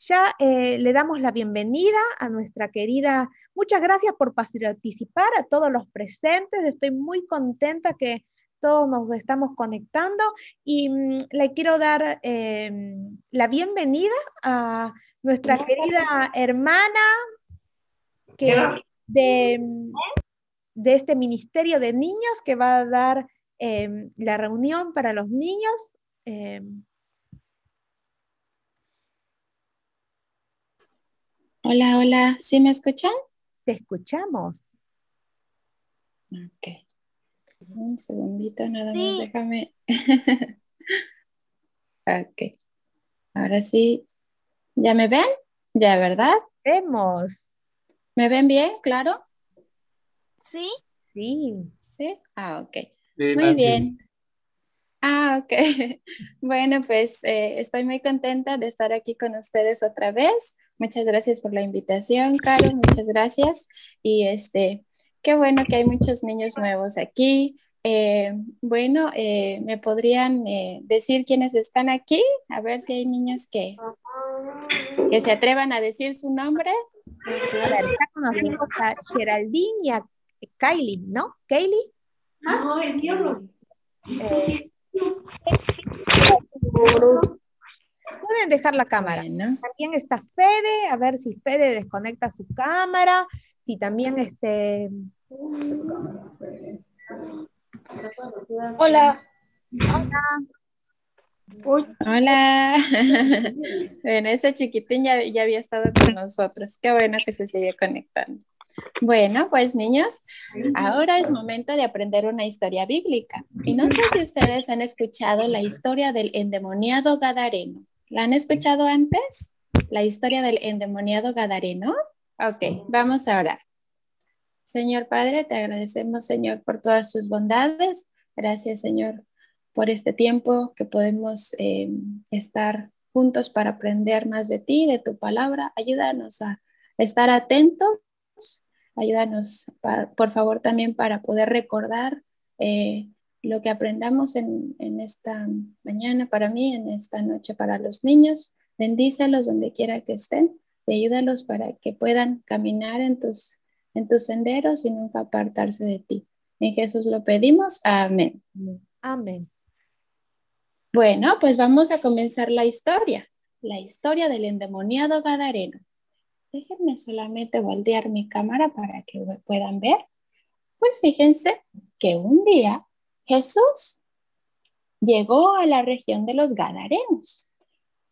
ya eh, le damos la bienvenida a nuestra querida, muchas gracias por participar a todos los presentes, estoy muy contenta que todos nos estamos conectando y mm, le quiero dar em, la bienvenida a nuestra querida hermana que de, mm, de, este Ministerio de Niños que va a dar em, la reunión para los niños. Em, Hola, hola, ¿sí me escuchan? Te escuchamos. Ok. Un segundito, nada más, déjame. ok. Ahora sí. ¿Ya me ven? Ya, ¿verdad? Vemos. ¿Me ven bien? ¿Claro? Sí. Sí. ¿Sí? Ah, ok. Muy bien. Ah, ok. Bueno, pues eh, estoy muy contenta de estar aquí con ustedes otra vez. Muchas gracias por la invitación, Caro. Muchas gracias. Y este, qué bueno que hay muchos niños nuevos aquí. Eh, bueno, eh, ¿me podrían decir quiénes están aquí? A ver si hay niños que, que se atrevan a decir su nombre. A ver, ya conocimos a Geraldine y a Kylie, ¿no? ¿Kylie? No, el diablo. Pueden dejar la cámara. También está Fede, a ver si Fede desconecta su cámara, si también este... Hola. Hola. Hola. bueno, ese chiquitín ya, ya, había estado con nosotros. Qué bueno que se sigue conectando. Bueno, pues niños, ahora es momento de aprender una historia bíblica. Y no sé si ustedes han escuchado la historia del endemoniado Gadareno. ¿La han escuchado antes? La historia del endemoniado Gadareno. Ok, vamos a orar. Señor Padre, te agradecemos, Señor, por todas tus bondades. Gracias, Señor, por este tiempo que podemos eh, estar juntos para aprender más de ti, de tu palabra. Ayúdanos a estar atentos Ayúdanos, por favor, también para poder recordar eh, lo que aprendamos en, esta mañana para mí, en esta noche para los niños. Bendícelos donde quiera que estén y ayúdalos para que puedan caminar en tus, en tus senderos y nunca apartarse de ti. En Jesús lo pedimos. Amén. Amén. Bueno, pues vamos a comenzar la historia. La historia del endemoniado Gadareno. Déjenme solamente voltear mi cámara para que puedan ver. Pues fíjense que un día Jesús llegó a la región de los Gadarenos.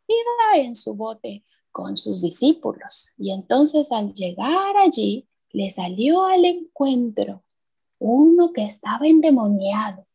Iba en su bote con sus discípulos y entonces al llegar allí le salió al encuentro uno que estaba endemoniado,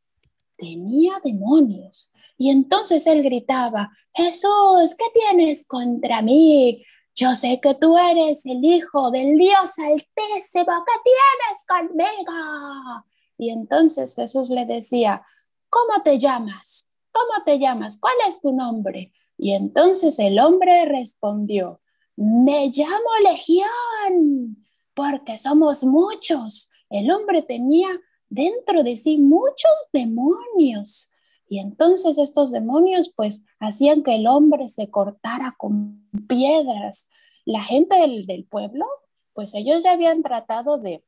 tenía demonios. Y entonces él gritaba, Jesús, ¿qué tienes contra mí? Yo sé que tú eres el hijo del Dios altísimo que tienes conmigo. Y entonces Jesús le decía, ¿cómo te llamas? ¿Cómo te llamas? ¿Cuál es tu nombre? Y entonces el hombre respondió, me llamo Legión, porque somos muchos. El hombre tenía dentro de sí muchos demonios. Y entonces estos demonios pues hacían que el hombre se cortara con piedras. La gente del, pueblo, pues ellos ya habían tratado de,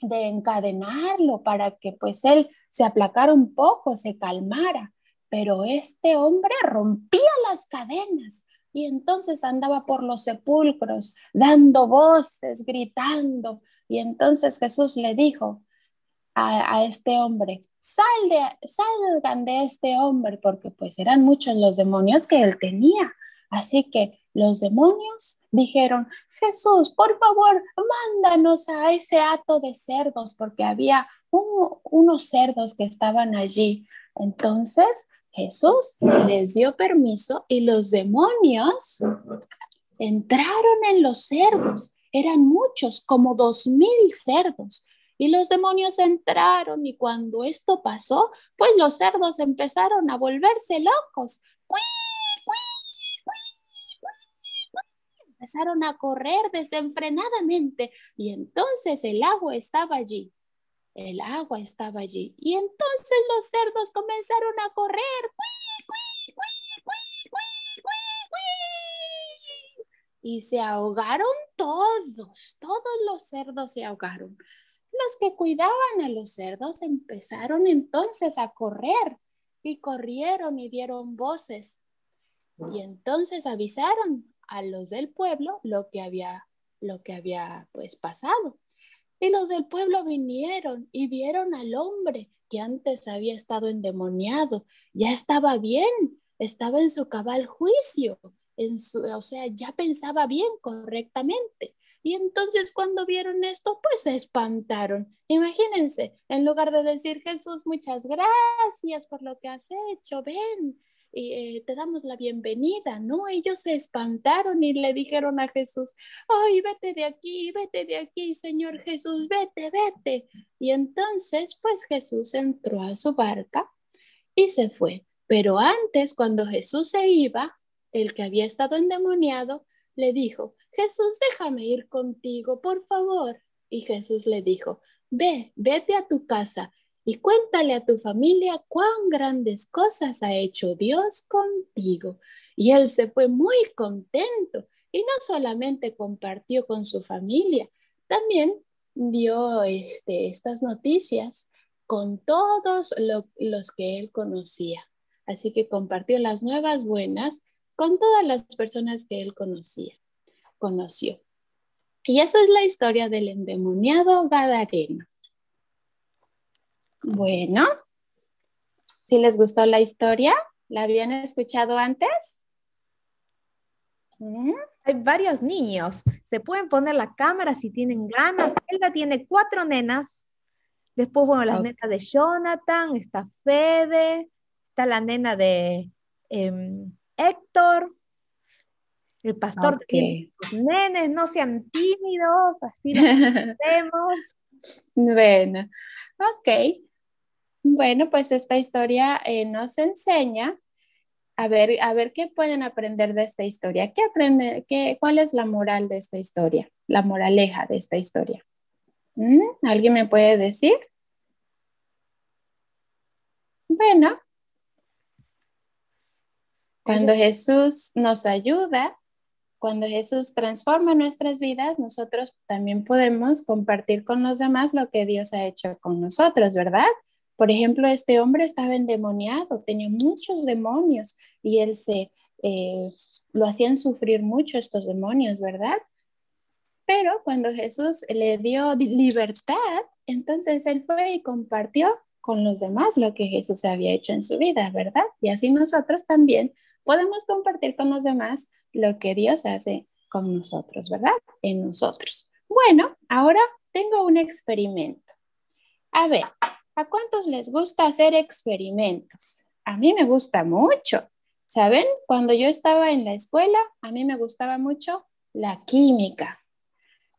de encadenarlo para que pues él se aplacara un poco, se calmara. Pero este hombre rompía las cadenas y entonces andaba por los sepulcros dando voces, gritando. Y entonces Jesús le dijo a, a este hombre, salgan de este hombre, porque pues eran muchos los demonios que él tenía. Así que los demonios dijeron, Jesús, por favor, mándanos a ese hato de cerdos, porque había unos cerdos que estaban allí. Entonces Jesús les dio permiso y los demonios entraron en los cerdos. Eran muchos, como dos mil cerdos. Y los demonios entraron y cuando esto pasó, pues los cerdos empezaron a volverse locos. Empezaron a correr desenfrenadamente y entonces el agua estaba allí. El agua estaba allí y entonces los cerdos comenzaron a correr. y se ahogaron todos, todos los cerdos se ahogaron. Los que cuidaban a los cerdos empezaron entonces a correr y corrieron y dieron voces. Y entonces avisaron a los del pueblo lo que había, lo que había pues pasado. Y los del pueblo vinieron y vieron al hombre que antes había estado endemoniado. Ya estaba bien, estaba en su cabal juicio, en su, o sea, ya pensaba bien correctamente. Y entonces cuando vieron esto, pues se espantaron. Imagínense, en lugar de decir, Jesús, muchas gracias por lo que has hecho, ven, eh, te damos la bienvenida, ¿no? Ellos se espantaron y le dijeron a Jesús, ay, vete de aquí, vete de aquí, Señor Jesús, vete, vete. Y entonces, pues Jesús entró a su barca y se fue. Pero antes, cuando Jesús se iba, el que había estado endemoniado, le dijo, Jesús, déjame ir contigo, por favor. Y Jesús le dijo, ve, vete a tu casa y cuéntale a tu familia cuán grandes cosas ha hecho Dios contigo. Y él se fue muy contento y no solamente compartió con su familia, también dio este, estas noticias con todos los que él conocía. Así que compartió las nuevas buenas con todas las personas que él conocía conoció. Y esa es la historia del endemoniado Gadareno. Bueno, si les gustó la historia, ¿la habían escuchado antes? ¿Mm? Hay varios niños. Se pueden poner la cámara si tienen ganas. Elda tiene cuatro nenas. Después, bueno, las nenas de Jonathan, está Fede, está la nena de em, Héctor, el pastor okay. nenes, no sean tímidos, así lo hacemos. Bueno, ok. Bueno, pues esta historia eh, nos enseña a ver, a ver qué pueden aprender de esta historia. ¿Qué aprende, qué, ¿Cuál es la moral de esta historia? La moraleja de esta historia. ¿Mm? ¿Alguien me puede decir? Bueno, cuando Jesús nos ayuda, cuando Jesús transforma nuestras vidas, nosotros también podemos compartir con los demás lo que Dios ha hecho con nosotros, ¿verdad? Por ejemplo, este hombre estaba endemoniado, tenía muchos demonios y él se eh, lo hacían sufrir mucho estos demonios, ¿verdad? Pero cuando Jesús le dio libertad, entonces él fue y compartió con los demás lo que Jesús había hecho en su vida, ¿verdad? Y así nosotros también podemos compartir con los demás lo que Dios hace con nosotros, ¿verdad? En nosotros. Bueno, ahora tengo un experimento. A ver, ¿a cuántos les gusta hacer experimentos? A mí me gusta mucho. ¿Saben? Cuando yo estaba en la escuela, a mí me gustaba mucho la química,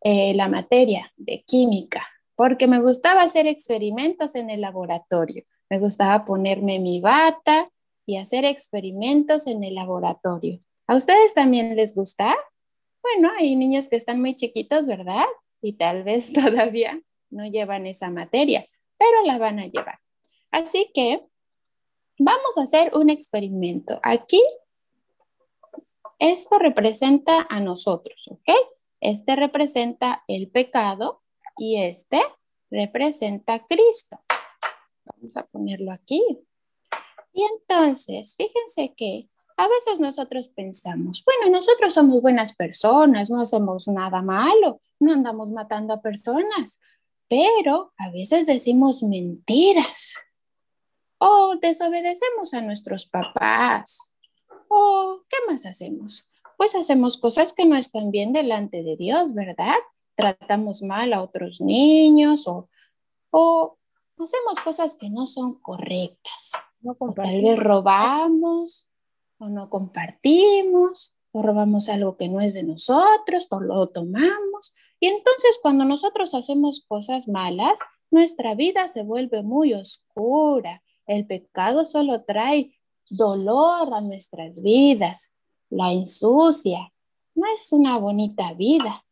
eh, la materia de química, porque me gustaba hacer experimentos en el laboratorio. Me gustaba ponerme mi bata y hacer experimentos en el laboratorio. ¿A ustedes también les gusta? Bueno, hay niños que están muy chiquitos, ¿verdad? Y tal vez todavía no llevan esa materia, pero la van a llevar. Así que vamos a hacer un experimento. Aquí, esto representa a nosotros, ¿ok? Este representa el pecado y este representa a Cristo. Vamos a ponerlo aquí. Y entonces, fíjense que a veces nosotros pensamos, bueno, nosotros somos buenas personas, no hacemos nada malo, no andamos matando a personas, pero a veces decimos mentiras o desobedecemos a nuestros papás o ¿qué más hacemos? Pues hacemos cosas que no están bien delante de Dios, ¿verdad? Tratamos mal a otros niños o, o hacemos cosas que no son correctas. No tal vez robamos o no compartimos, o robamos algo que no es de nosotros, o lo tomamos. Y entonces cuando nosotros hacemos cosas malas, nuestra vida se vuelve muy oscura. El pecado solo trae dolor a nuestras vidas, la ensucia. No es una bonita vida.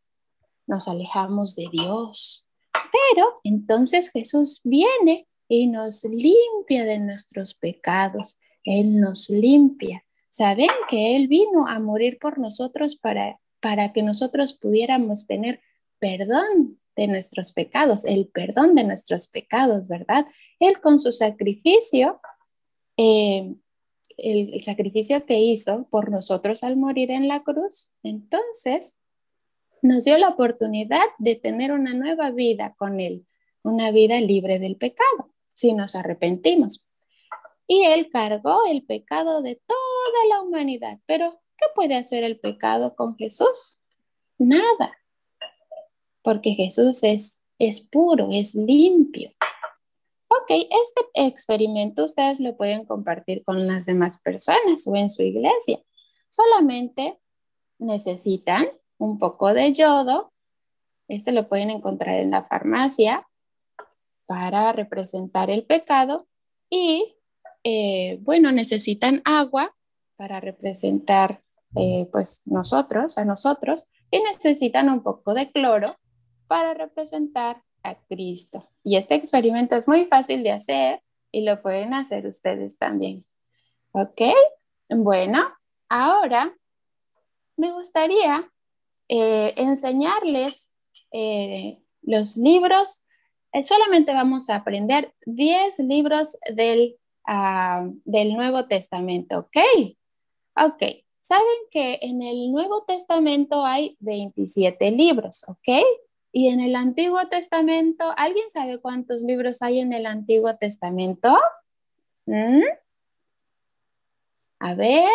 Nos alejamos de Dios. Pero entonces Jesús viene y nos limpia de nuestros pecados. Él nos limpia. Saben que Él vino a morir por nosotros para, para que nosotros pudiéramos tener perdón de nuestros pecados, el perdón de nuestros pecados, ¿verdad? Él con su sacrificio, eh, el, sacrificio que hizo por nosotros al morir en la cruz, entonces nos dio la oportunidad de tener una nueva vida con Él, una vida libre del pecado, si nos arrepentimos. Y Él cargó el pecado de toda la humanidad. Pero, ¿qué puede hacer el pecado con Jesús? Nada, porque Jesús es, es puro, es limpio. Ok, este experimento ustedes lo pueden compartir con las demás personas o en su iglesia. Solamente necesitan un poco de yodo. Este lo pueden encontrar en la farmacia para representar el pecado. Y eh, bueno, necesitan agua para representar eh, pues nosotros, a nosotros. Y necesitan un poco de cloro para representar a Cristo. Y este experimento es muy fácil de hacer y lo pueden hacer ustedes también. ¿Ok? Bueno, ahora me gustaría eh, enseñarles eh, los libros. Eh, solamente vamos a aprender 10 libros del, ah, del Nuevo Testamento, ¿ok? Ok, saben que en el Nuevo Testamento hay 27 libros, ¿ok? Y en el Antiguo Testamento, ¿alguien sabe cuántos libros hay en el Antiguo Testamento? ¿Mm? A ver,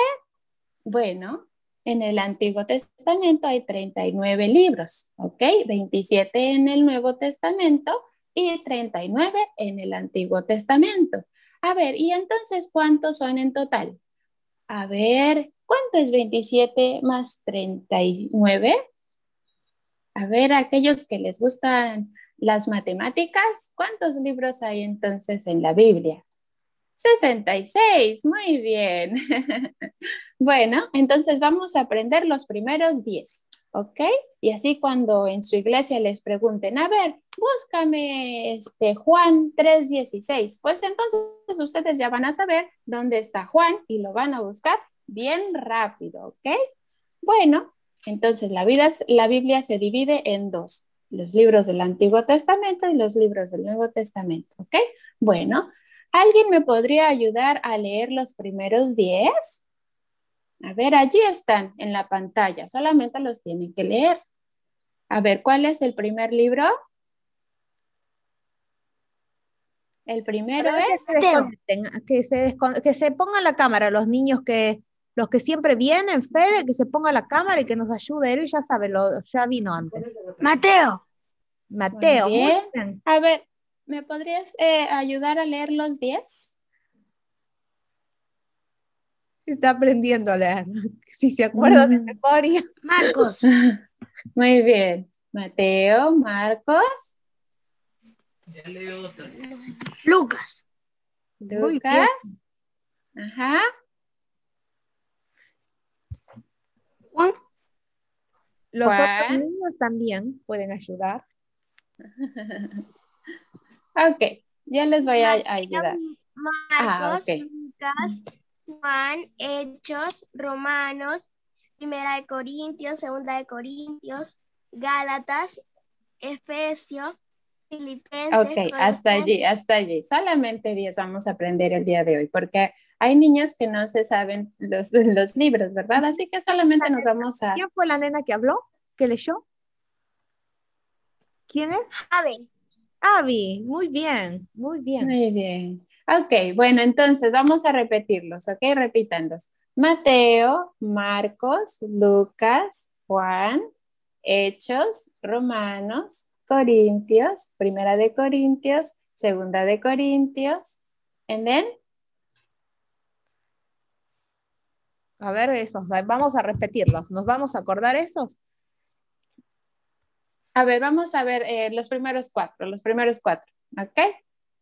bueno, en el Antiguo Testamento hay 39 libros, ¿ok? 27 en el Nuevo Testamento y 39 en el Antiguo Testamento. A ver, ¿y entonces cuántos son en total? A ver, ¿cuánto es 27 más 39? A ver, aquellos que les gustan las matemáticas, ¿cuántos libros hay entonces en la Biblia? 66, muy bien. bueno, entonces vamos a aprender los primeros 10, ¿ok? Y así cuando en su iglesia les pregunten, a ver, búscame este Juan 3:16, pues entonces ustedes ya van a saber dónde está Juan y lo van a buscar bien rápido, ¿ok? Bueno, entonces la, vida, la Biblia se divide en dos, los libros del Antiguo Testamento y los libros del Nuevo Testamento, ¿ok? Bueno, ¿Alguien me podría ayudar a leer los primeros 10? A ver, allí están en la pantalla, solamente los tienen que leer. A ver, ¿cuál es el primer libro? El primero es... Que se, que se, pongan la cámara los niños que, los que siempre vienen, Fede, que se ponga la cámara y que nos ayude. Él ya sabe, lo, ya vino antes. Mateo. Mateo. A ver, ¿Me podrías eh, ayudar a leer los 10? Está aprendiendo a leer. Si se acuerda de mm. memoria. Marcos. Muy bien. Mateo, Marcos. Ya leo otra. Lucas. Lucas. Ajá. Juan. Los otros niños también pueden ayudar. Ok, yo les voy a, ayudar. Marcos, ah, Lucas, Juan, Hechos, Romanos, Primera de Corintios, Segunda de Corintios, Gálatas, Efesios, Filipenses. Ok, hasta allí, hasta allí. Solamente 10 vamos a aprender el día de hoy, porque hay niños que no se saben los, los libros, ¿verdad? Así que solamente nos vamos a... ¿Quién fue la nena que habló? ¿Que leyó? ¿Quién es? Abel. Avi, muy bien, muy bien. Muy bien. Ok, bueno, entonces vamos a repetirlos, ok, repítanlos. Mateo, Marcos, Lucas, Juan, Hechos, Romanos, Corintios, Primera de Corintios, Segunda de Corintios, and then? A ver, esos, vamos a repetirlos. ¿Nos vamos a acordar esos? A ver, vamos a ver eh, los primeros cuatro, los primeros cuatro, ¿ok?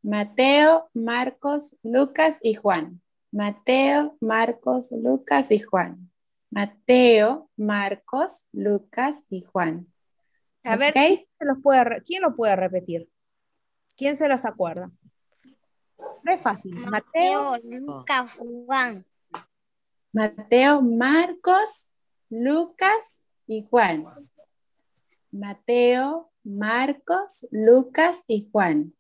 Mateo, Marcos, Lucas y Juan. Mateo, Marcos, Lucas y Juan. Mateo, Marcos, Lucas y Juan. A ver, ¿quién, los puede, ¿quién lo puede repetir? ¿Quién se los acuerda? Es fácil. Mateo, Lucas, Juan. Mateo, Marcos, Lucas y Juan. Mateo, Marcos, Lucas y Juan.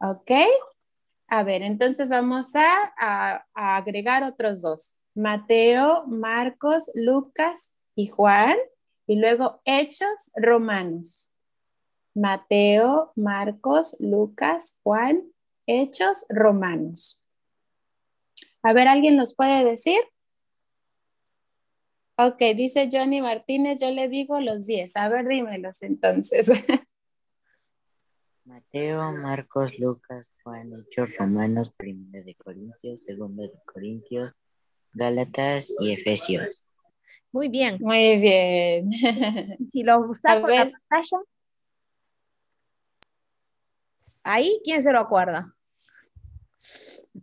¿Ok? A ver, entonces vamos a, agregar otros dos. Mateo, Marcos, Lucas y Juan. Y luego Hechos, Romanos. Mateo, Marcos, Lucas, Juan, Hechos, Romanos. A ver, ¿alguien nos puede decir? Ok, dice Johnny Martínez, yo le digo los 10. A ver, dímelos entonces. Mateo, Marcos, Lucas, Juan, Hechos, Romanos, Primera de Corintios, Segunda de Corintios, Gálatas y Efesios. Muy bien. Muy bien. ¿Y lo gusta por la pantalla? Ahí, ¿quién se lo acuerda?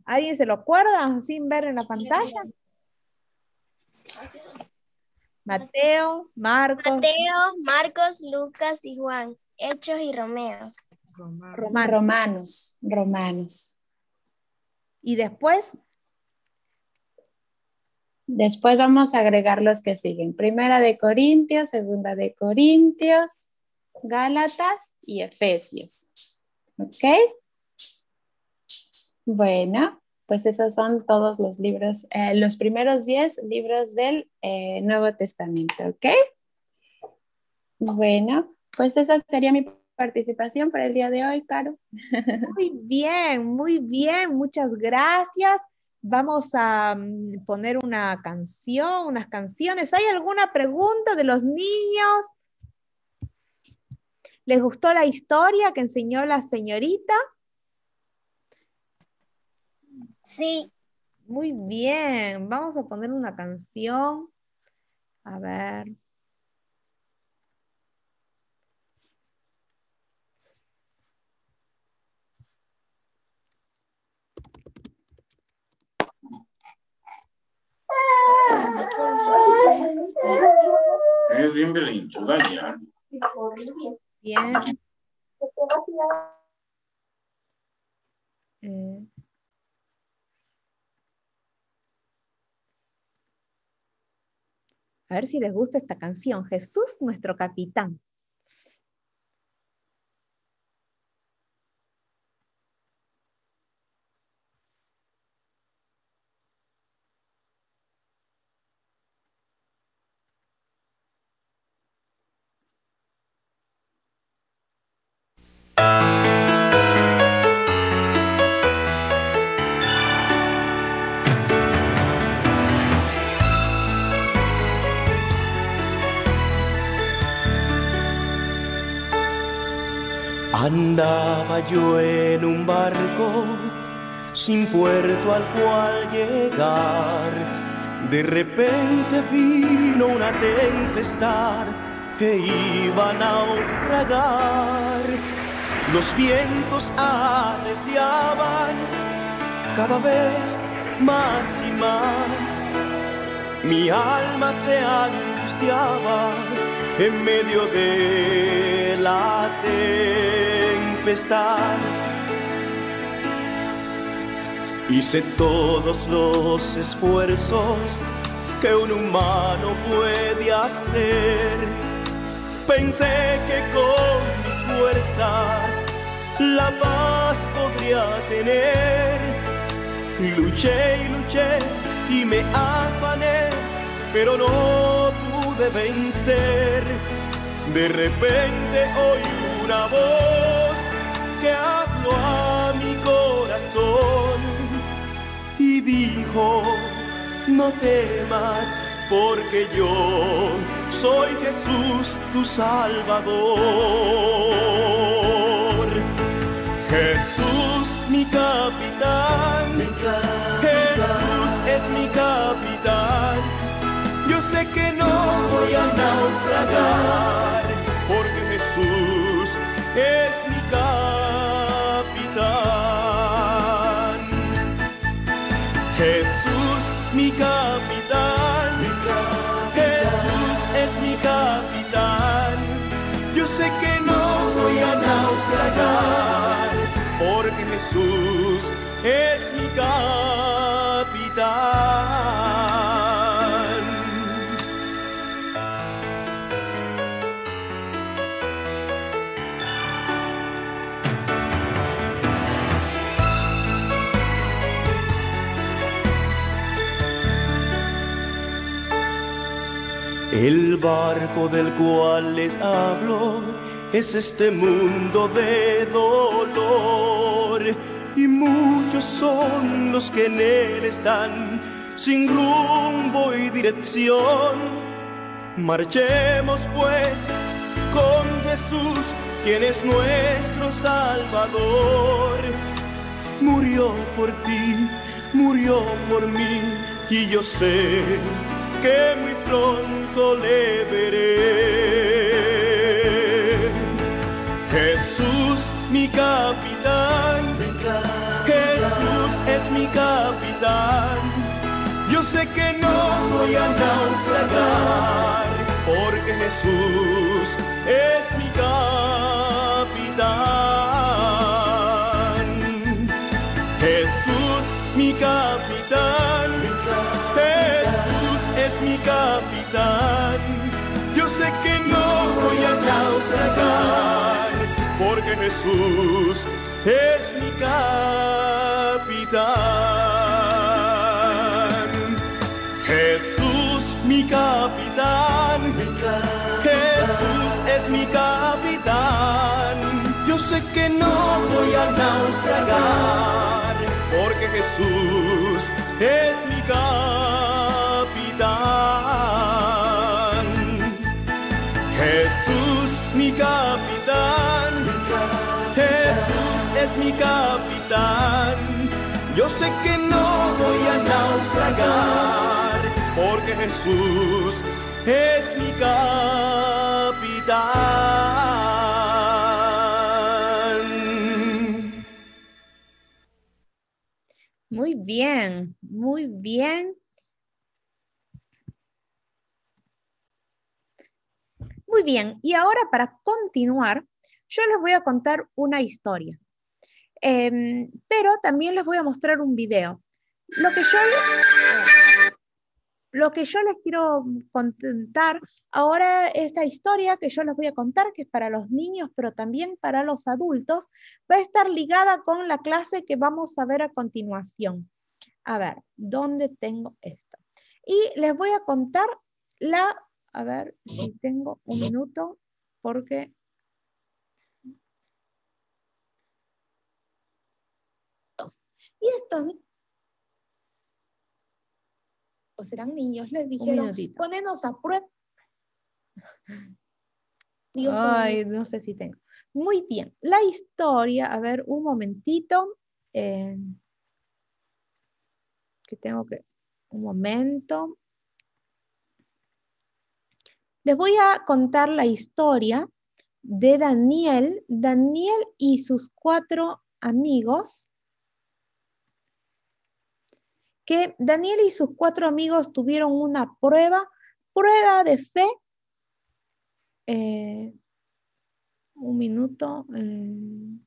¿Alguien se lo acuerda sin ver en la pantalla? Mateo, Marcos. Mateo, Marcos, Lucas y Juan. Hechos y Romeos. Romanos. Romanos. ¿Y después? Después vamos a agregar los que siguen. Primera de Corintios, segunda de Corintios, Gálatas y Efesios. ¿Ok? Bueno, pues esos son todos los libros, eh, los primeros 10 libros del eh, Nuevo Testamento. ¿Ok? Bueno, pues esa sería mi participación para el día de hoy, Caro. Muy bien, muy bien, muchas gracias. Vamos a mm, poner una canción, unas canciones. ¿Hay alguna pregunta de los niños? ¿Les gustó la historia que enseñó la señorita? Sí. Muy bien, vamos a poner una canción. A ver. Es bien. Bien. Eh. A ver si les gusta esta canción. Jesús, nuestro capitán. Yo en un barco sin puerto al cual llegar. De repente vino una tempestad que iba a naufragar. Los vientos arreciaban cada vez más y más. Mi alma se angustiaba en medio de la tempestad. Hice todos los esfuerzos que un humano puede hacer. Pensé que con mis fuerzas la paz podría tener. Luché y luché y me afané, pero no pude vencer. De repente oí una voz que habló a mi corazón y dijo, no temas porque yo soy Jesús tu Salvador. Jesús mi capitán, Jesús es mi capitán. Yo sé que no voy a naufragar porque Jesús es barco del cual les hablo es este mundo de dolor y muchos son los que en él están sin rumbo y dirección. Marchemos pues con Jesús, quien es nuestro Salvador. Murió por ti, murió por mí, y yo sé que muy pronto le veré. Jesús, mi capitán, Jesús es mi capitán. Yo sé que no voy a naufragar, porque Jesús es mi capitán. Jesús es mi capitán. Jesús, mi capitán. Jesús es mi capitán. Yo sé que no voy a naufragar, porque Jesús es mi capitán. Yo sé que no voy a naufragar, porque Jesús es mi capitán. Muy bien, muy bien. Muy bien, y ahora para continuar, yo les voy a contar una historia, Em, pero también les voy a mostrar un video. Lo que yo, lo que yo les quiero contar ahora, esta historia que yo les voy a contar, que es para los niños, pero también para los adultos, va a estar ligada con la clase que vamos a ver a continuación. A ver, ¿dónde tengo esto? Y les voy a contar la, a ver si tengo un minuto, porque Y estos pues eran niños, les dijeron, ponenos a prueba. Ay, no sé si tengo. Muy bien, la historia, a ver, un momentito. Eh, que tengo que, un momento. Les voy a contar la historia de Daniel, Daniel y sus cuatro amigos que Daniel y sus cuatro amigos tuvieron una prueba, prueba de fe. Eh, un minuto. Eh.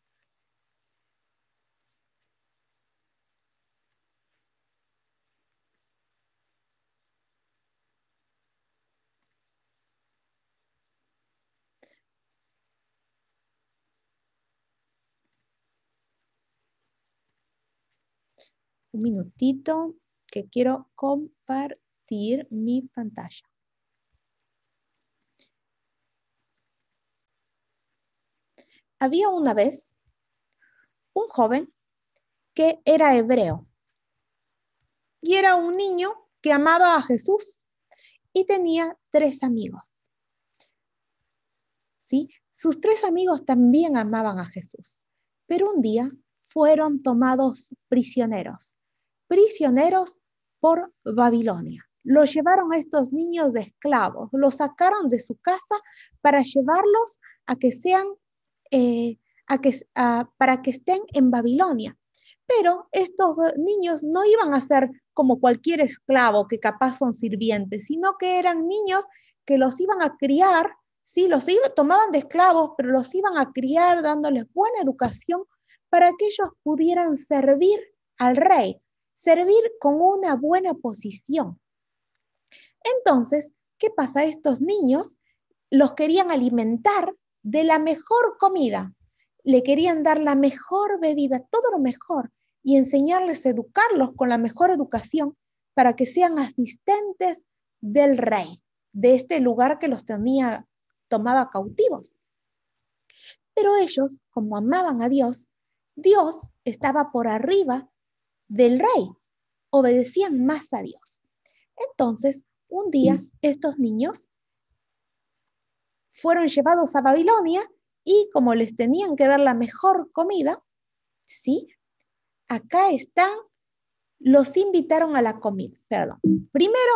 Un minutito que quiero compartir mi pantalla. Había una vez un joven que era hebreo y era un niño que amaba a Jesús y tenía tres amigos. ¿Sí? Sus tres amigos también amaban a Jesús, pero un día fueron tomados prisioneros prisioneros por Babilonia. Los llevaron a estos niños de esclavos, los sacaron de su casa para llevarlos a que sean, eh, a que, para que estén en Babilonia. Pero estos niños no iban a ser como cualquier esclavo que capaz son sirvientes, sino que eran niños que los iban a criar, sí, los tomaban de esclavos, pero los iban a criar dándoles buena educación para que ellos pudieran servir al rey, servir con una buena posición. Entonces, ¿qué pasa? Estos niños los querían alimentar de la mejor comida, le querían dar la mejor bebida, todo lo mejor, y enseñarles, educarlos con la mejor educación para que sean asistentes del rey, de este lugar que los tenía, tomaba cautivos. Pero ellos, como amaban a Dios, Dios estaba por arriba del rey, obedecían más a Dios. Entonces, un día estos niños fueron llevados a Babilonia y como les tenían que dar la mejor comida, ¿sí? Acá están, los invitaron a la comida, perdón. Primero,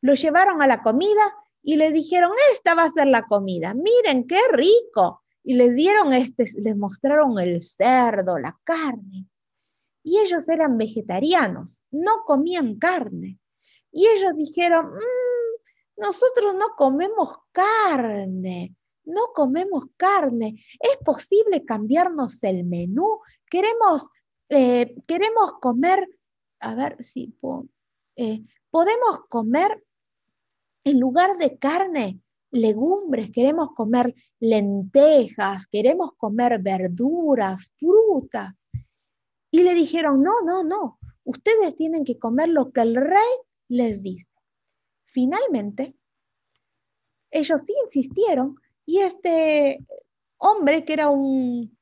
los llevaron a la comida y les dijeron, esta va a ser la comida, miren qué rico. Y les dieron este, les mostraron el cerdo, la carne. Y ellos eran vegetarianos, no comían carne. Y ellos dijeron, mm, nosotros no comemos carne no comemos carne, es posible cambiarnos el menú, queremos, eh, queremos comer, a ver si eh, podemos comer en lugar de carne, legumbres, queremos comer lentejas, queremos comer verduras, frutas. Y le dijeron, no, no, no, ustedes tienen que comer lo que el rey les dice. Finalmente, ellos sí insistieron y este hombre, que era un,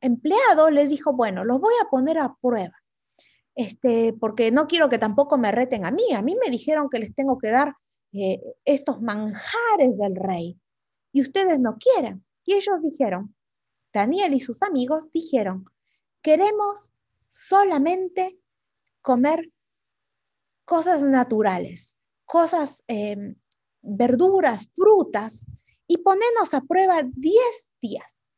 empleado, les dijo, bueno, los voy a poner a prueba, este, porque no quiero que tampoco me reten a mí. A mí me dijeron que les tengo que dar eh, estos manjares del rey y ustedes no quieren. Y ellos dijeron, Daniel y sus amigos dijeron, queremos solamente comer cosas naturales, cosas, em, verduras, frutas, y ponernos a prueba 10 días.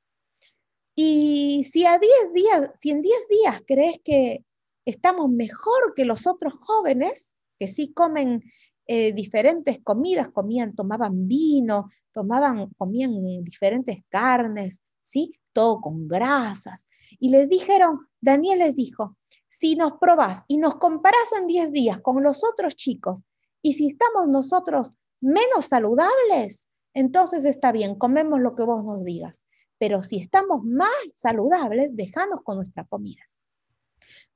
Y si a 10 días, si en 10 días crees que estamos mejor que los otros jóvenes, que sí comen eh, diferentes comidas, comían, tomaban vino, tomaban, comían diferentes carnes, ¿sí? Todo con grasas. Y les dijeron, Daniel les dijo, si nos probás y nos comparás en 10 días con los otros chicos, y si estamos nosotros menos saludables, entonces está bien, comemos lo que vos nos digas. Pero si estamos más saludables, dejanos con nuestra comida.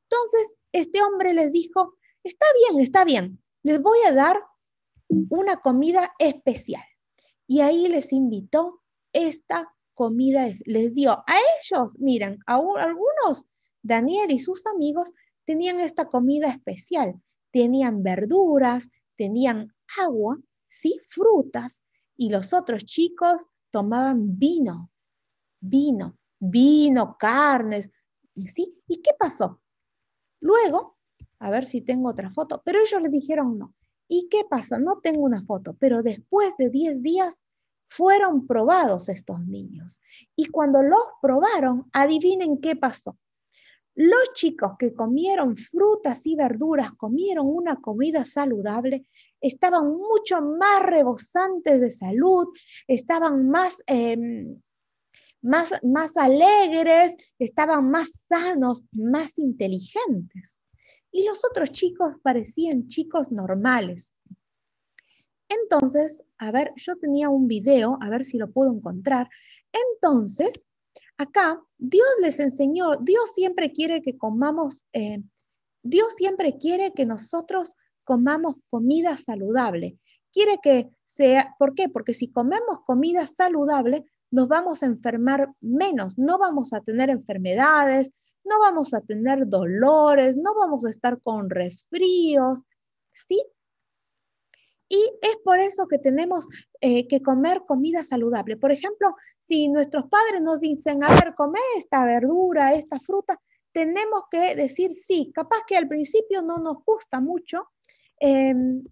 Entonces, este hombre les dijo, está bien, está bien, les voy a dar una comida especial. Y ahí les invitó esta comida, les dio a ellos, miren, a algunos, Daniel y sus amigos tenían esta comida especial. Tenían verduras, tenían agua, sí, frutas, y los otros chicos tomaban vino, vino, vino, carnes, ¿sí? ¿Y qué pasó? Luego, a ver si tengo otra foto, pero ellos le dijeron no. ¿Y qué pasó? No tengo una foto, pero después de 10 días fueron probados estos niños. Y cuando los probaron, adivinen qué pasó. Los chicos que comieron frutas y verduras, comieron una comida saludable, estaban mucho más rebosantes de salud, estaban más, em, más, más alegres, estaban más sanos, más inteligentes. Y los otros chicos parecían chicos normales. Entonces, a ver, yo tenía un video, a ver si lo puedo encontrar. Entonces, Acá Dios les enseñó, Dios siempre quiere que comamos, eh, Dios siempre quiere que nosotros comamos comida saludable. Quiere que sea, ¿por qué? Porque si comemos comida saludable, nos vamos a enfermar menos, no vamos a tener enfermedades, no vamos a tener dolores, no vamos a estar con resfríos, ¿sí? Eso que tenemos eh, que comer comida saludable. Por ejemplo, si nuestros padres nos dicen, a ver, come esta verdura, esta fruta, tenemos que decir sí. Capaz que al principio no nos gusta mucho. Em,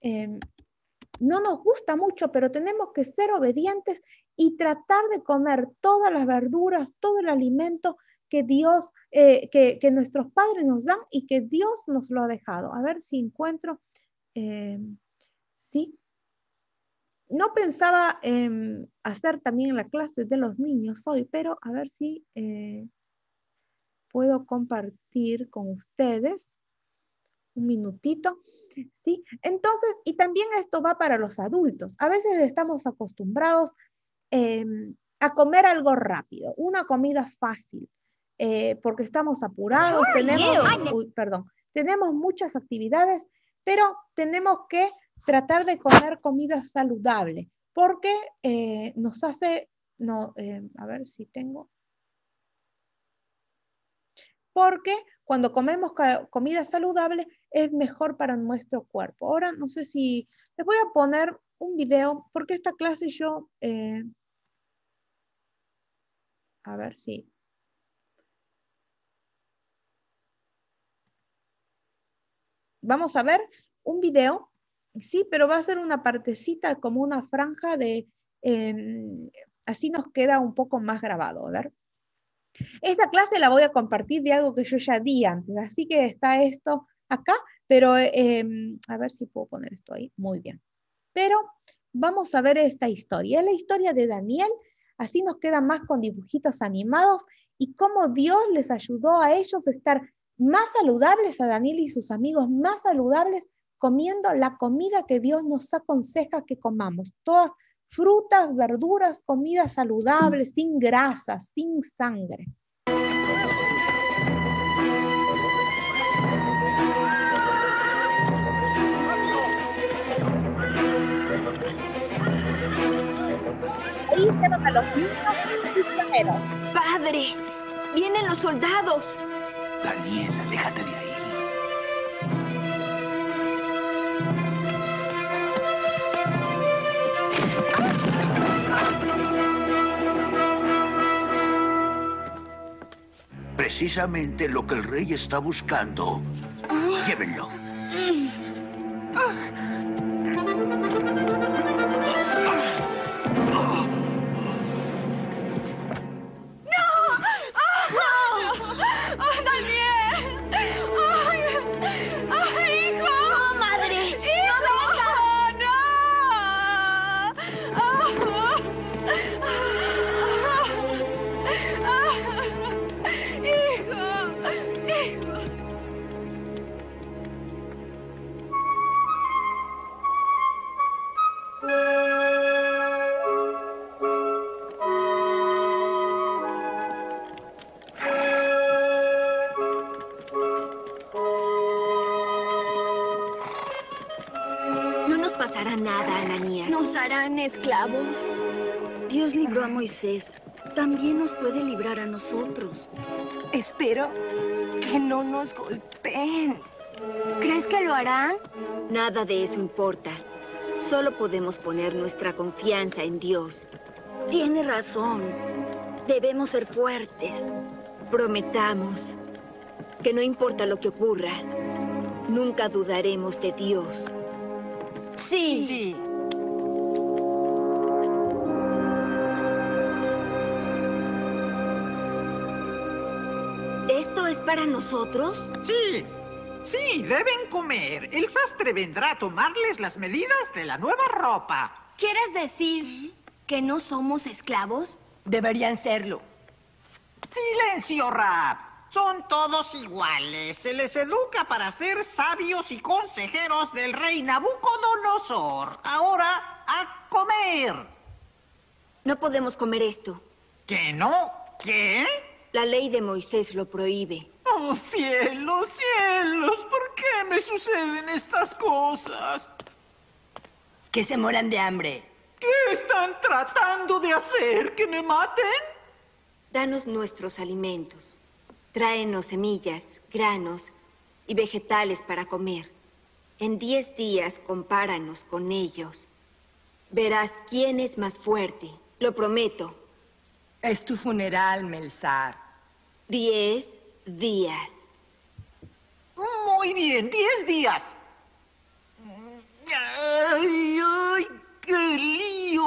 em, no nos gusta mucho, pero tenemos que ser obedientes y tratar de comer todas las verduras, todo el alimento que Dios, eh, que, nuestros padres nos dan y que Dios nos lo ha dejado. A ver si encuentro, eh, sí. No pensaba hacer también la clase de los niños hoy, pero a ver si eh, puedo compartir con ustedes un minutito, ¿sí? Entonces, y también esto va para los adultos. A veces estamos acostumbrados em, a comer algo rápido, una comida fácil, eh, porque estamos apurados, tenemos, perdón, tenemos muchas actividades, pero tenemos que tratar de comer comida saludable, porque eh, nos hace, no, eh, a ver si tengo, porque cuando comemos comida saludable es mejor para nuestro cuerpo. Ahora no sé si les voy a poner un video, porque esta clase yo, a ver si vamos a ver un video, sí, pero va a ser una partecita como una franja de, em, así nos queda un poco más grabado, a ver. Esta clase la voy a compartir de algo que yo ya di antes, así que está esto acá, pero em, a ver si puedo poner esto ahí, muy bien. Pero vamos a ver esta historia, es la historia de Daniel, así nos queda más con dibujitos animados y cómo Dios les ayudó a ellos a estar más saludables a Daniel y sus amigos, más saludables comiendo la comida que Dios nos aconseja que comamos. Todas frutas, verduras, comida saludable, sin grasa, sin sangre. Ahí a los niños Padre, vienen los soldados. Daniel, aléjate de ahí. Precisamente lo que el rey está buscando. Llévenlo. Esclavos. Dios libró a Moisés. También nos puede librar a nosotros. Espero que no nos golpeen. ¿Crees que lo harán? Nada de eso importa. Solo podemos poner nuestra confianza en Dios. Tiene razón. Debemos ser fuertes. Prometamos que no importa lo que ocurra, nunca dudaremos de Dios. Sí. sí. Para nosotros? Sí, sí, deben comer. El sastre vendrá a tomarles las medidas de la nueva ropa. ¿Quieres decir que no somos esclavos? Deberían serlo. Silencio, Rap. Son todos iguales. Se les educa para ser sabios y consejeros del rey Nabucodonosor. Ahora, a comer. No podemos comer esto. ¿Qué no? ¿Qué? La ley de Moisés lo prohíbe. ¡Oh, cielos, cielos! ¿Por qué me suceden estas cosas? Que se mueran de hambre. ¿Qué están tratando de hacer? ¿Que me maten? Danos nuestros alimentos. Tráenos semillas, granos y vegetales para comer. En diez días compáranos con ellos. Verás quién es más fuerte. Lo prometo. Es tu funeral, Melzar. Diez días. Muy bien, diez días. ¡Ay, ay, qué lío!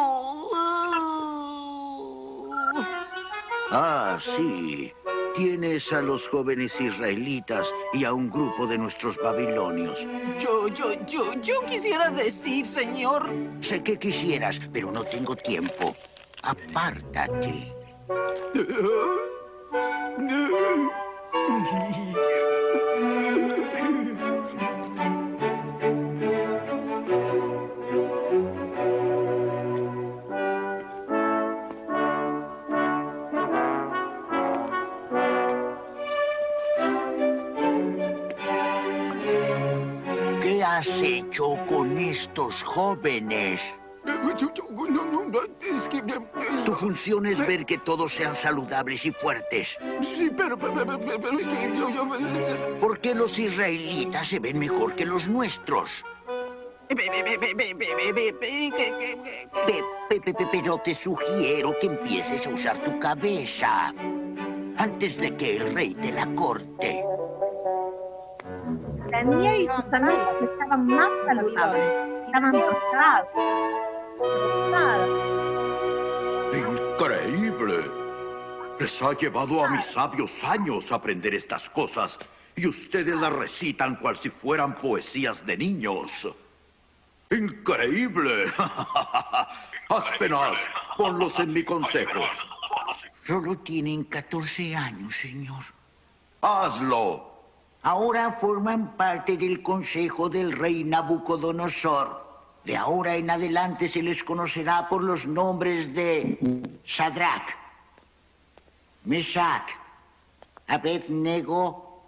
Ah, sí. Tienes a los jóvenes israelitas y a un grupo de nuestros babilonios. Yo, yo, yo, yo quisiera decir, señor. Sé que quisieras, pero no tengo tiempo. Apártate. ¿Qué has hecho con estos jóvenes? Tu función es ver que todos sean saludables y fuertes. Sí, pero, pero, pero, es que yo, yo... ¿Por qué los israelitas se ven mejor que los nuestros? Pero te sugiero que empieces a usar tu cabeza antes de que el rey te la corte. Daniel y sus amigos estaban más saludables, estaban rosados. Increíble. Les ha llevado a mis sabios años aprender estas cosas y ustedes las recitan cual si fueran poesías de niños. Increíble. Aspenas, ponlos en mi consejo. Solo tienen 14 años, señor. Hazlo. Ahora forman parte del consejo del rey Nabucodonosor. De ahora en adelante se les conocerá por los nombres de Sadrach, Mesach, Abednego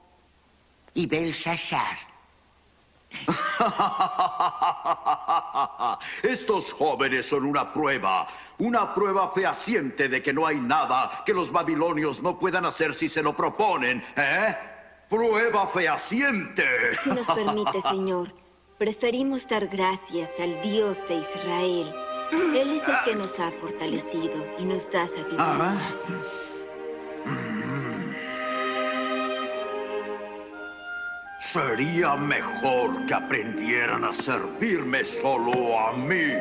y Belshazzar. Estos jóvenes son una prueba, una prueba fehaciente de que no hay nada que los babilonios no puedan hacer si se lo proponen, ¿eh? Prueba fehaciente. Si nos permite, Señor, preferimos dar gracias al Dios de Israel. Él es el que nos ha fortalecido y nos da sabiduría. Sería mejor que aprendieran a servirme solo a mí.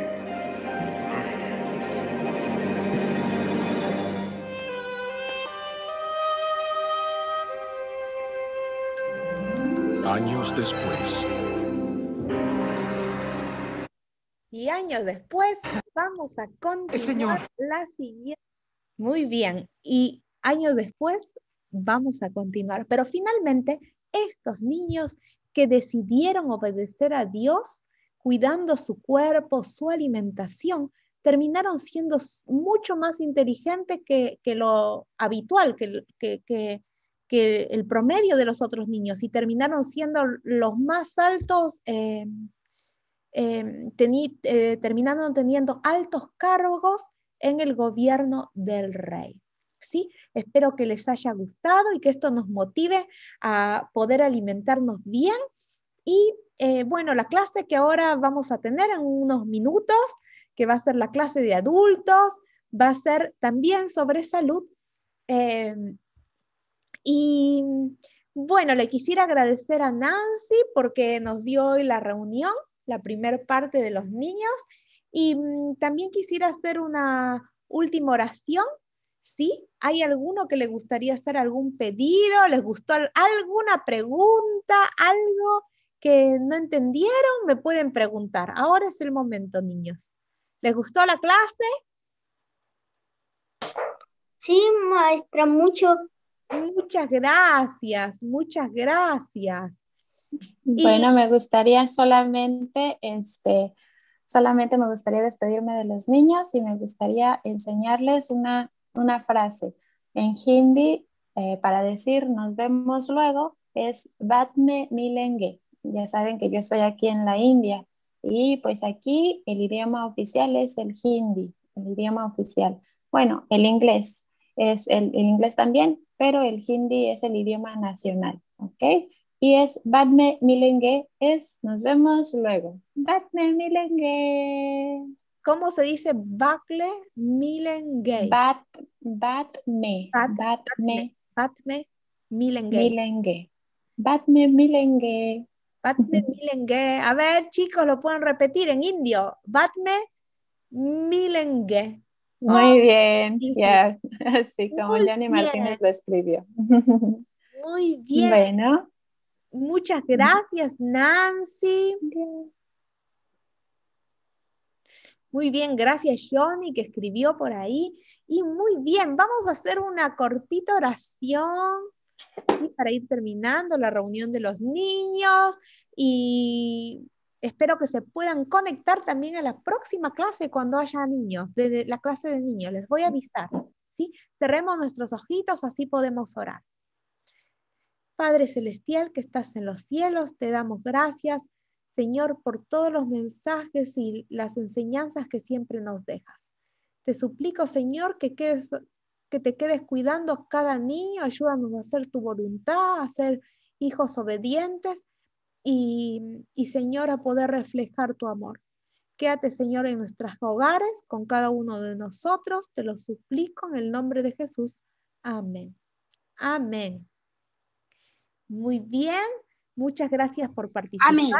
Años después. Años después vamos a continuar la siguiente. Muy bien. Y años después vamos a continuar. Pero finalmente, estos niños que decidieron obedecer a Dios, cuidando su cuerpo, su alimentación, terminaron siendo mucho más inteligentes que, lo habitual, que, que, que, el promedio de los otros niños, y terminaron siendo los más altos, eh, eh, eh, terminaron teniendo altos cargos en el gobierno del rey. ¿sí? Espero que les haya gustado y que esto nos motive a poder alimentarnos bien. Y eh, bueno, la clase que ahora vamos a tener en unos minutos, que va a ser la clase de adultos, va a ser también sobre salud. Em, y bueno, le quisiera agradecer a Nancy porque nos dio hoy la reunión, la primera parte de los niños. Y mm, también quisiera hacer una última oración ¿Sí? ¿Hay alguno que le gustaría hacer algún pedido? ¿Les gustó alguna pregunta? ¿Algo que no entendieron? Me pueden preguntar. Ahora es el momento, niños. ¿Les gustó la clase? Sí, maestra, mucho. Muchas gracias, muchas gracias. Bueno, me gustaría solamente, este, solamente me gustaría despedirme de los niños y me gustaría enseñarles una una frase. En hindi, eh, para decir nos vemos luego, es Batme Milenge. Ya saben que yo estoy aquí en la India y pues aquí el idioma oficial es el hindi, el idioma oficial. Bueno, el inglés es el, inglés también, pero el hindi es el idioma nacional, ¿ok? Y es Batme Milenge, es nos vemos luego. Batme Milenge. ¿Cómo se dice Bakle Milenge? Bat, batme. batme. Batme Milenge. Milenge. Batme Milenge. Batme Milenge. A ver, chicos, lo pueden repetir en indio. Batme Milenge. Muy oh, bien, ya, así como Johnny Martínez lo escribió. Muy bien. Bueno. Muchas gracias, Nancy. Muy bien, gracias Johnny que escribió por ahí. Y muy bien, vamos a hacer una cortita oración para ir terminando la reunión de los niños y espero que se puedan conectar también a la próxima clase cuando haya niños, desde la clase de niños. Les voy a avisar. ¿sí? Cerremos nuestros ojitos, así podemos orar. Padre Celestial que estás en los cielos, te damos gracias Señor, por todos los mensajes y las enseñanzas que siempre nos dejas. Te suplico, Señor, que, quedes, que te quedes cuidando a cada niño, ayúdanos a hacer tu voluntad, a ser hijos obedientes y, y, Señor, a poder reflejar tu amor. Quédate, Señor, en nuestros hogares, con cada uno de nosotros. Te lo suplico en el nombre de Jesús. Amén. Amén. Muy bien. Muchas gracias por participar. Amén.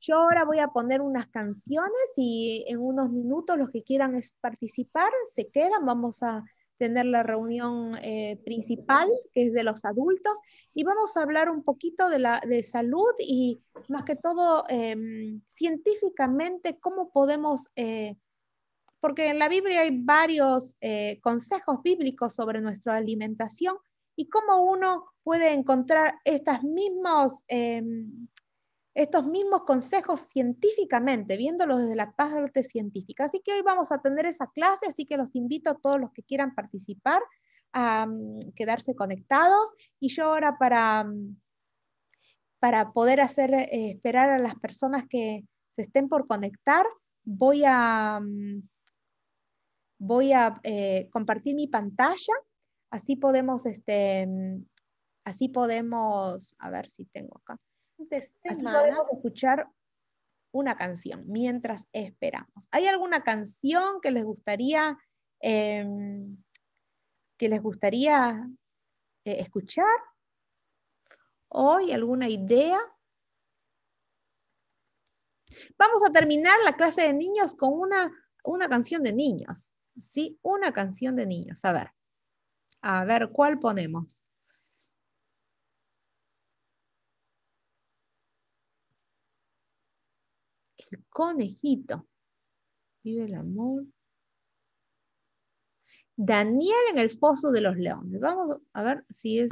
Yo ahora voy a poner unas canciones y en unos minutos los que quieran participar se quedan. Vamos a tener la reunión eh, principal, que es de los adultos, y vamos a hablar un poquito de, la, de salud y más que todo eh, científicamente cómo podemos, eh, porque en la Biblia hay varios eh, consejos bíblicos sobre nuestra alimentación y cómo uno puede encontrar em, estos mismos consejos científicamente, viéndolos desde la parte científica. Así que hoy vamos a tener esa clase, así que los invito a todos los que quieran participar a um, quedarse conectados. Y yo ahora para, um, para poder hacer eh, esperar a las personas que se estén por conectar, voy a, um, voy a eh, compartir mi pantalla. Así podemos, este, así podemos, a ver si tengo acá. Así podemos escuchar una canción mientras esperamos. ¿Hay alguna canción que les gustaría, em, que les gustaría eh, escuchar? ¿Hoy alguna idea? Vamos a terminar la clase de niños con una, una canción de niños. ¿Sí? Una canción de niños. A ver. A ver, ¿cuál ponemos? el conejito. Vive el amor. Daniel en el foso de los leones. Vamos a ver si es.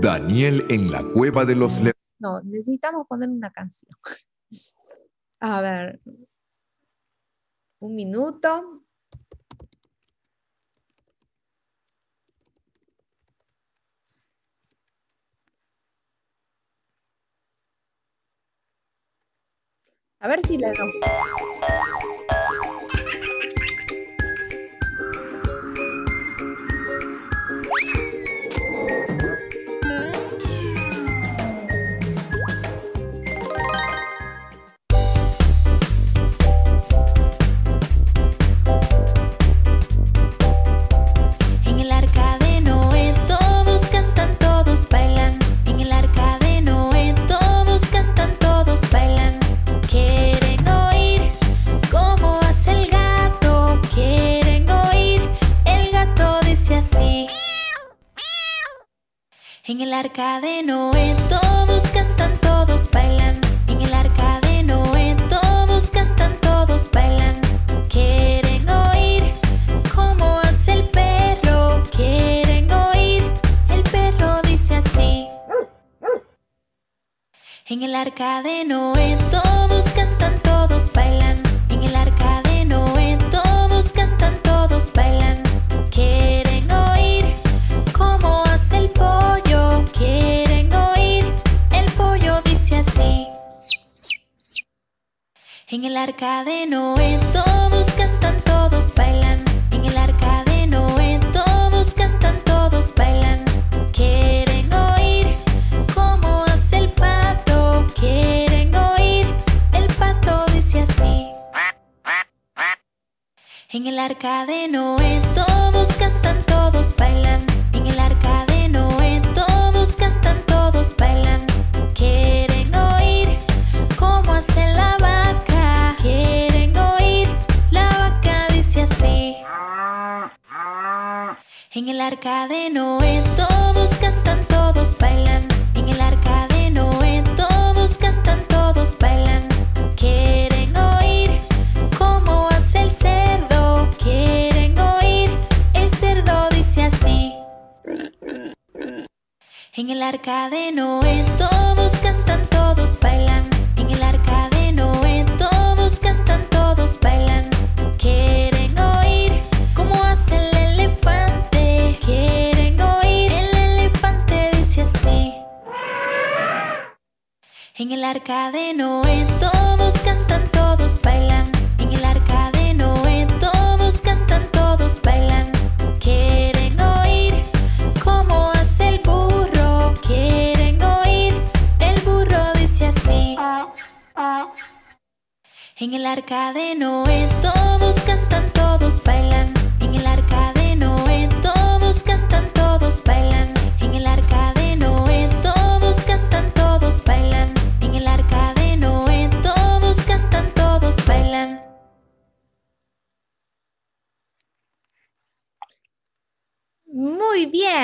Daniel en la cueva de los leones. No, necesitamos poner una canción. A ver. Un minuto. A ver si le doy. arca de Noé, todos cantan, todos bailan. En el arca de Noé, todos cantan, todos bailan. Quieren oír cómo hace el perro, quieren oír. El perro dice así. En el arca de Noé, todos En el arca de Noé, todos cantan, todos bailan. En el arca de Noé, todos cantan, todos bailan. Quieren oír cómo hace el pato, quieren oír. El pato dice así. En el arca de Noé, todos cantan, todos bailan. En el arca de Noé, todos cantan, todos bailan. En el arca de Noé, todos cantan, todos bailan. Quieren oír cómo hace el cerdo, quieren oír. El cerdo dice así. En el arca de Noé, todos cantan, todos bailan. En el arca de Noé todos cantan, todos bailan. En el arca de Noé todos cantan, todos bailan. Quieren oír cómo hace el burro. Quieren oír, el burro dice así. En el arca de Noé todos cantan, todos bailan.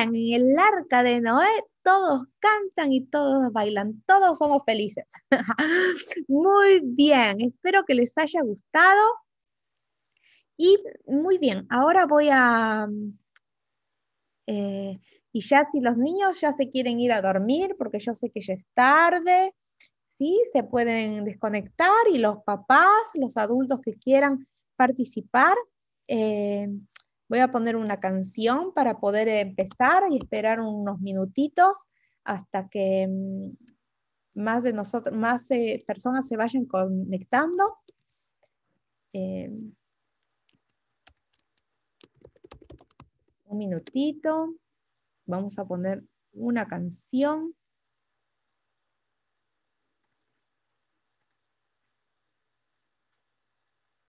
En el arca de Noé todos cantan y todos bailan, todos somos felices. Muy bien, espero que les haya gustado. Y muy bien, ahora voy a... eh, y ya si los niños ya se quieren ir a dormir, porque yo sé que ya es tarde, ¿sí? Se pueden desconectar y los papás, los adultos que quieran participar, eh, voy a poner una canción para poder empezar y esperar unos minutitos hasta que mm, más de nosotros, más eh, personas se vayan conectando. Eh, un minutito. Vamos a poner una canción.